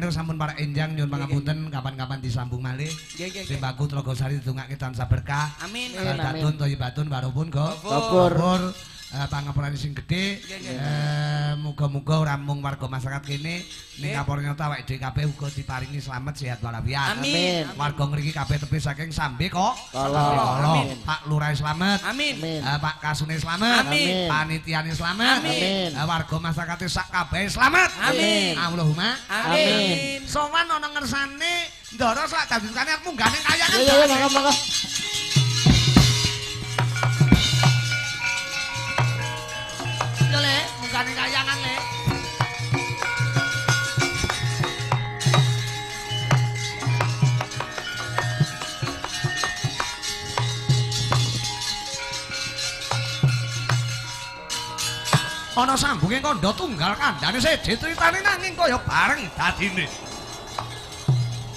Menika sampun para enjang nyuwun pangapunten kapan-kapan disambung malih. Nggih, nggih. Sembaku Trogosari ditungake tansah berkah. Amin. Amin. Batun thayyibatun warupun go. Gopur. Gopur. Eh, pangapurane sing gedhe eh, muga-muga ora mung warga masyarakat kene ning kapurnata awake dhewe kabeh uga diparingi slamet sehat walafiat. Amin. Warga mriki kabeh tepi saking Sambe kok. Kala. Amin. Pak Lurah slamet. Amin. Eh, Pak Kasune slamet. Amin. Panitiane slamet. Amin. Eh, warga masyarakat sak kabeh slamet. Amin. Allahumma Amin. Sowan ana ngersane ndara sak dadukane munggane kayangan. Ya ya ya monggo monggo. Le, munggane kayangan le. Ana sambunge kandha tunggal kandhane seje critane nanging kaya bareng dadine.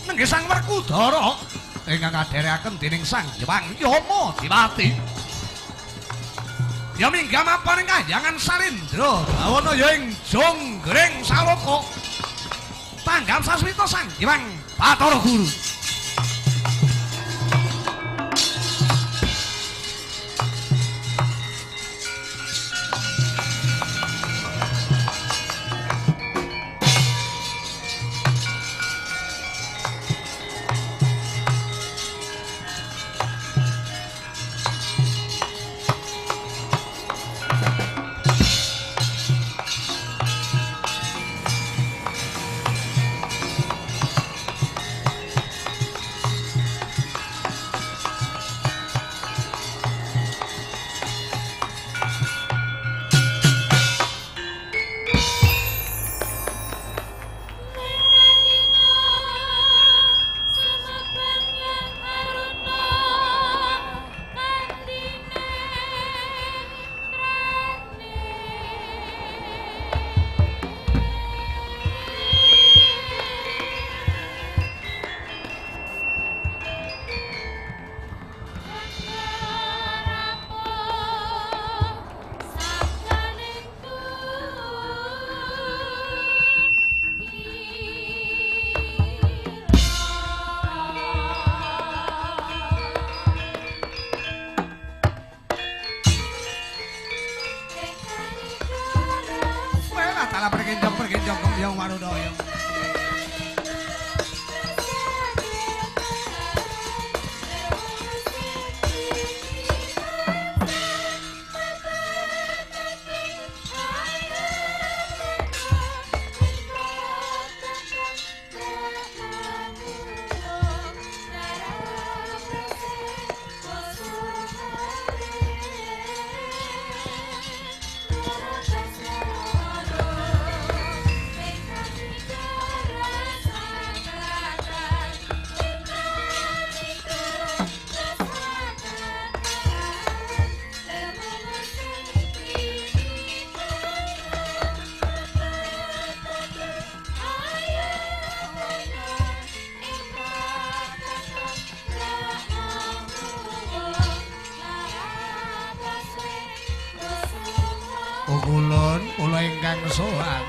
Nenggih Sang Werkudara ingkang kadherekaken dening Sang Hyang Yama Diwati. Ya minggah mapan ing kahyangan Salindra bawana ya ing Jonggring Saloka. Tanggap sasmita Sang Hyang Bathara Guru. Godoy. Warudoyo. Ukulun, kula ingkang sowan.